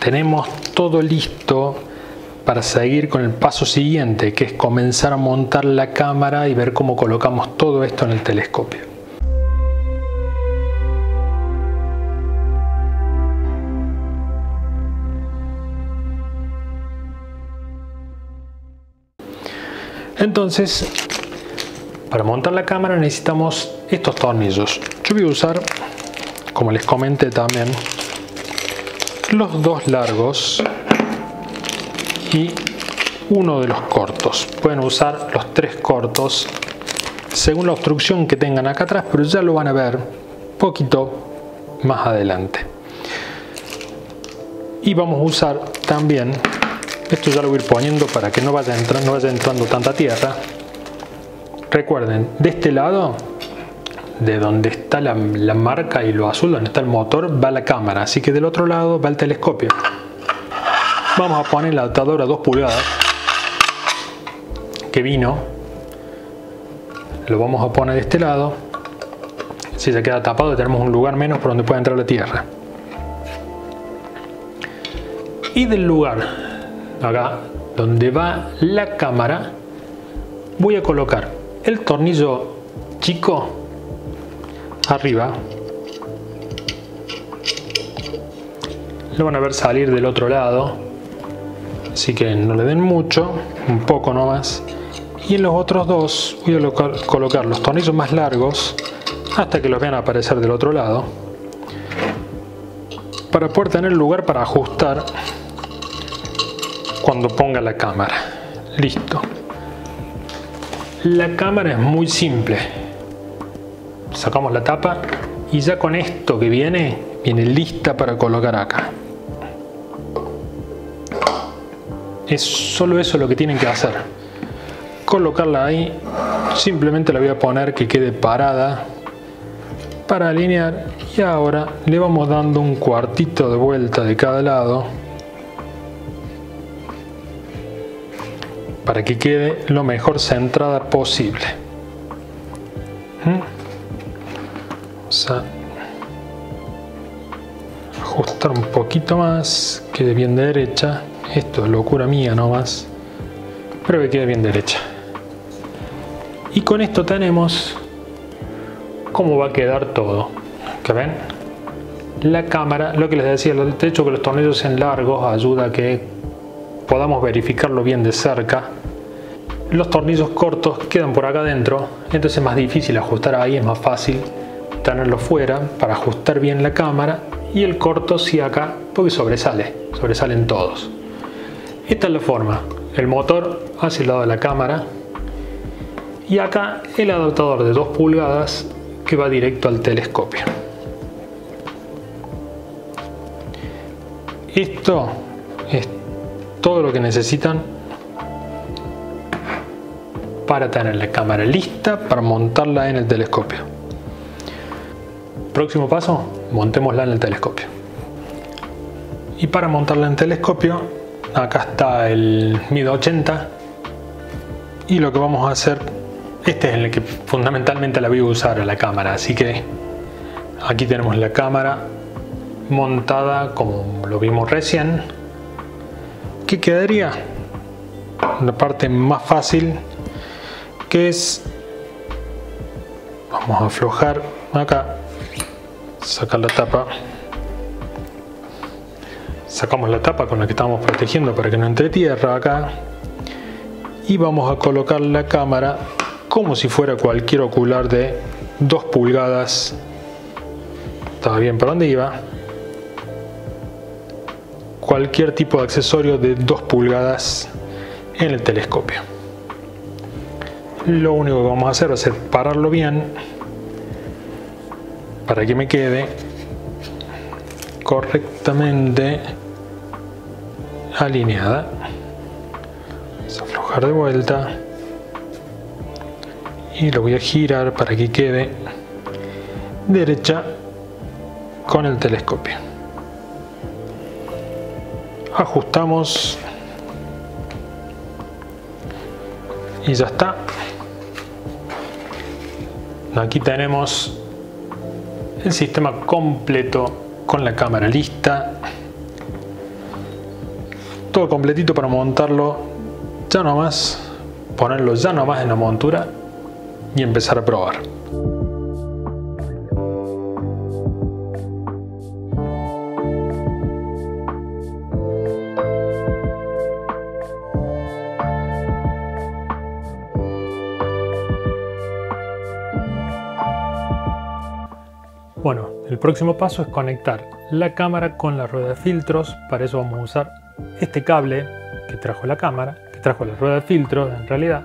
tenemos todo listo para seguir con el paso siguiente, que es comenzar a montar la cámara y ver cómo colocamos todo esto en el telescopio. Entonces, para montar la cámara necesitamos estos tornillos. Yo voy a usar, como les comenté también, los dos largos y uno de los cortos. Pueden usar los tres cortos según la obstrucción que tengan acá atrás, pero ya lo van a ver poquito más adelante. Y vamos a usar también, esto ya lo voy a ir poniendo para que no vaya, entrando, no vaya entrando tanta tierra. Recuerden, de este lado, de donde está la, la marca y lo azul, donde está el motor, va la cámara, así que del otro lado va el telescopio. Vamos a poner el adaptador a 2 pulgadas que vino. Lo vamos a poner de este lado. Si se queda tapado tenemos un lugar menos por donde puede entrar la tierra. Y del lugar, acá, donde va la cámara, voy a colocar el tornillo chico arriba. Lo van a ver salir del otro lado así que no le den mucho, un poco nomás. Y en los otros dos voy a colocar los tornillos más largos hasta que los vean aparecer del otro lado para poder tener lugar para ajustar cuando ponga la cámara. Listo. La cámara es muy simple. Sacamos la tapa y ya con esto que viene, viene lista para colocar acá. Es solo eso lo que tienen que hacer. Colocarla ahí, simplemente la voy a poner que quede parada para alinear y ahora le vamos dando un cuartito de vuelta de cada lado para que quede lo mejor centrada posible. ¿Mm? Vamos a ajustar un poquito más, quede bien derecha. Esto es locura mía nomás. Pero que quede bien derecha. Y con esto tenemos cómo va a quedar todo. ¿Que ven? La cámara, lo que les decía, el hecho que los tornillos sean largos ayuda a que podamos verificarlo bien de cerca. Los tornillos cortos quedan por acá adentro, entonces es más difícil ajustar ahí, es más fácil tenerlo fuera para ajustar bien la cámara y el corto sí acá porque sobresale, sobresalen todos. Esta es la forma. El motor hacia el lado de la cámara y acá el adaptador de 2 pulgadas que va directo al telescopio. Esto es todo lo que necesitan para tener la cámara lista para montarla en el telescopio. Próximo paso, montémosla en el telescopio. Y para montarla en el telescopio acá está el 1080 y lo que vamos a hacer este es el que fundamentalmente la voy a usar la cámara así que aquí tenemos la cámara montada como lo vimos recién que quedaría la parte más fácil que es vamos a aflojar acá sacar la tapa. Sacamos la tapa con la que estamos protegiendo para que no entre tierra acá. Y vamos a colocar la cámara como si fuera cualquier ocular de 2 pulgadas. Estaba bien por donde iba cualquier tipo de accesorio de 2 pulgadas en el telescopio. Lo único que vamos a hacer va a pararlo bien para que me quede correctamente alineada. Vamos a aflojar de vuelta. Y lo voy a girar para que quede derecha con el telescopio. Ajustamos. Y ya está. Aquí tenemos el sistema completo con la cámara lista todo completito para montarlo ya nomás, ponerlo ya nomás en la montura y empezar a probar. El próximo paso es conectar la cámara con la rueda de filtros. Para eso vamos a usar este cable que trajo la cámara, que trajo la rueda de filtros en realidad.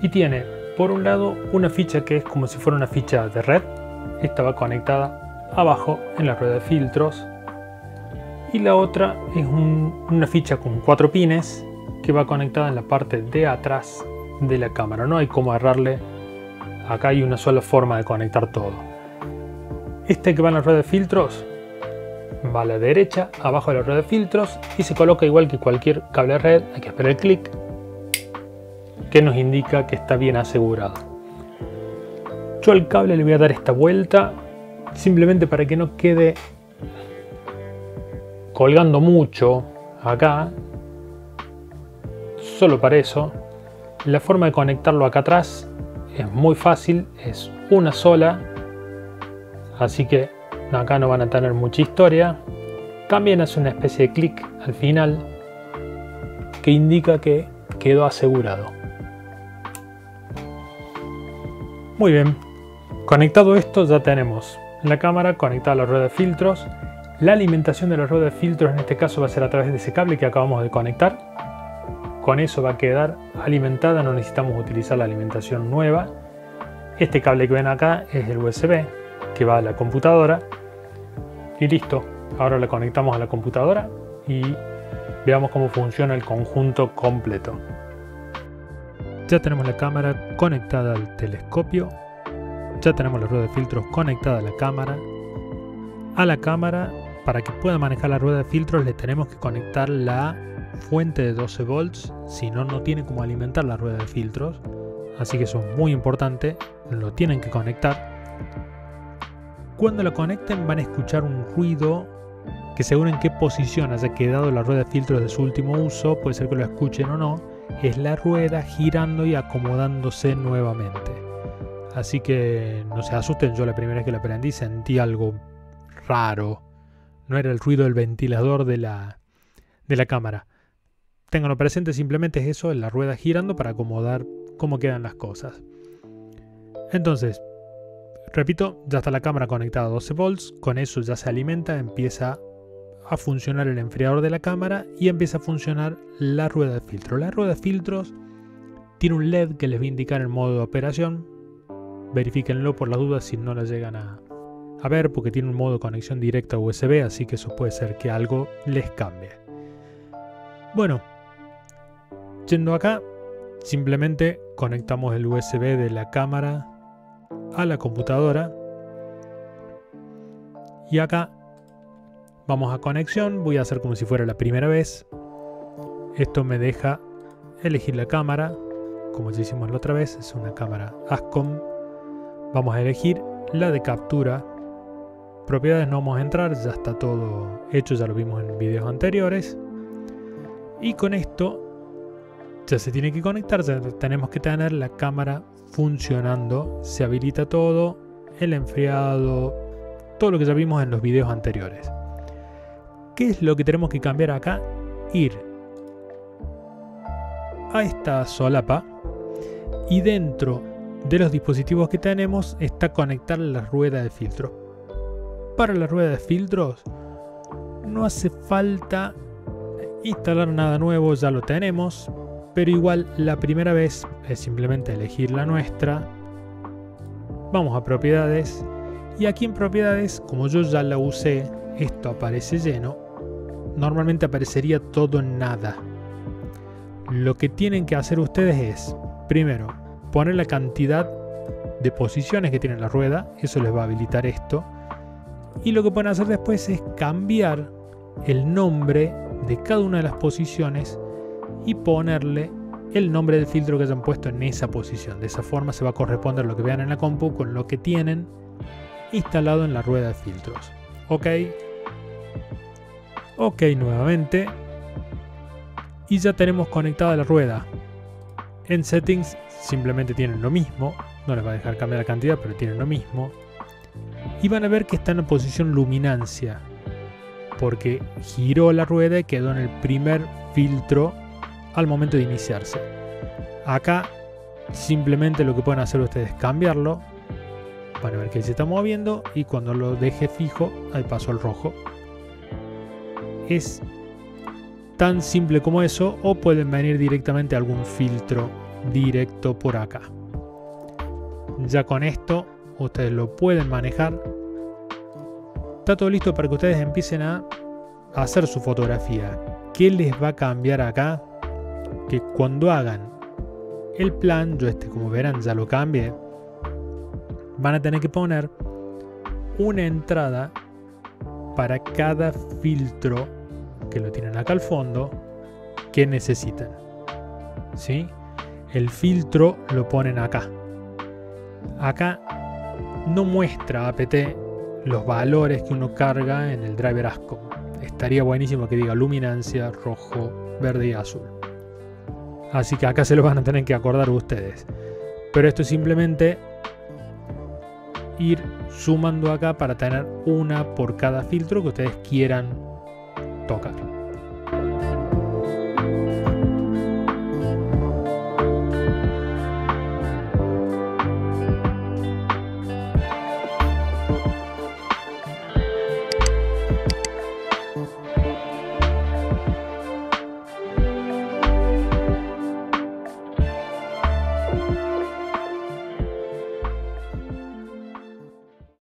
Y tiene por un lado una ficha que es como si fuera una ficha de red. Esta va conectada abajo en la rueda de filtros. Y la otra es una ficha con cuatro pines que va conectada en la parte de atrás de la cámara. No hay como agarrarle. Acá hay una sola forma de conectar todo. Este que va en la rueda de filtros va a la derecha, abajo de la rueda de filtros y se coloca igual que cualquier cable de red. Hay que esperar el clic que nos indica que está bien asegurado. Yo al cable le voy a dar esta vuelta simplemente para que no quede colgando mucho acá. Solo para eso. La forma de conectarlo acá atrás es muy fácil, es una sola así que acá no van a tener mucha historia. También hace una especie de clic al final que indica que quedó asegurado. Muy bien, conectado esto ya tenemos la cámara conectada a la rueda de filtros. La alimentación de la rueda de filtros en este caso va a ser a través de ese cable que acabamos de conectar. Con eso va a quedar alimentada, no necesitamos utilizar la alimentación nueva. Este cable que ven acá es el USB, que va a la computadora y listo. Ahora la conectamos a la computadora y veamos cómo funciona el conjunto completo. Ya tenemos la cámara conectada al telescopio, ya tenemos la rueda de filtros conectada a la cámara. A la cámara, para que pueda manejar la rueda de filtros, le tenemos que conectar la fuente de 12 volts, si no, no tiene como alimentar la rueda de filtros. Así que eso es muy importante, lo tienen que conectar. Cuando lo conecten van a escuchar un ruido que según en qué posición haya quedado la rueda de filtros de su último uso, puede ser que lo escuchen o no, es la rueda girando y acomodándose nuevamente. Así que no se asusten, yo la primera vez que lo aprendí sentí algo raro. No era el ruido del ventilador de la, de la cámara. Ténganlo presente, simplemente es eso, la rueda girando para acomodar cómo quedan las cosas. Entonces, Repito, ya está la cámara conectada a 12 volts, con eso ya se alimenta, empieza a funcionar el enfriador de la cámara y empieza a funcionar la rueda de filtro. La rueda de filtros tiene un LED que les va a indicar el modo de operación. Verifíquenlo por las dudas si no la llegan a, a ver porque tiene un modo de conexión directa USB, así que eso puede ser que algo les cambie. Bueno, yendo acá, simplemente conectamos el USB de la cámara a la computadora. Y acá vamos a conexión. Voy a hacer como si fuera la primera vez. Esto me deja elegir la cámara. Como ya hicimos la otra vez es una cámara ASCOM. Vamos a elegir la de captura. Propiedades no vamos a entrar ya está todo hecho ya lo vimos en videos anteriores. Y con esto ya se tiene que conectar ya tenemos que tener la cámara funcionando, se habilita todo, el enfriado, todo lo que ya vimos en los videos anteriores. ¿Qué es lo que tenemos que cambiar acá? Ir a esta solapa y dentro de los dispositivos que tenemos está conectar la rueda de filtros. Para la rueda de filtros no hace falta instalar nada nuevo, ya lo tenemos pero igual la primera vez es simplemente elegir la nuestra. Vamos a propiedades y aquí en propiedades, como yo ya la usé, esto aparece lleno. Normalmente aparecería todo en nada. Lo que tienen que hacer ustedes es, primero, poner la cantidad de posiciones que tiene la rueda, eso les va a habilitar esto. Y lo que pueden hacer después es cambiar el nombre de cada una de las posiciones y ponerle el nombre del filtro que hayan puesto en esa posición. De esa forma se va a corresponder lo que vean en la compu con lo que tienen instalado en la rueda de filtros. Ok. Ok nuevamente. Y ya tenemos conectada la rueda. En settings simplemente tienen lo mismo, no les va a dejar cambiar la cantidad, pero tienen lo mismo. Y van a ver que está en la posición luminancia, porque giró la rueda y quedó en el primer filtro al momento de iniciarse. Acá simplemente lo que pueden hacer ustedes es cambiarlo. Van a ver que se está moviendo y cuando lo deje fijo, ahí pasó al rojo. Es tan simple como eso o pueden venir directamente algún filtro directo por acá. Ya con esto ustedes lo pueden manejar. Está todo listo para que ustedes empiecen a hacer su fotografía. ¿Qué les va a cambiar acá? Que cuando hagan el plan, yo este como verán ya lo cambié, van a tener que poner una entrada para cada filtro que lo tienen acá al fondo que necesitan. ¿Sí? El filtro lo ponen acá. Acá no muestra apt los valores que uno carga en el driver ASCOM. Estaría buenísimo que diga luminancia, rojo, verde y azul. Así que acá se lo van a tener que acordar ustedes. Pero esto es simplemente ir sumando acá para tener una por cada filtro que ustedes quieran tocar.